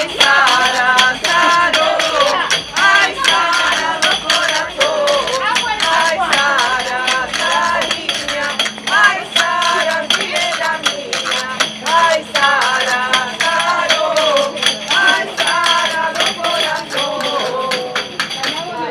vai estar.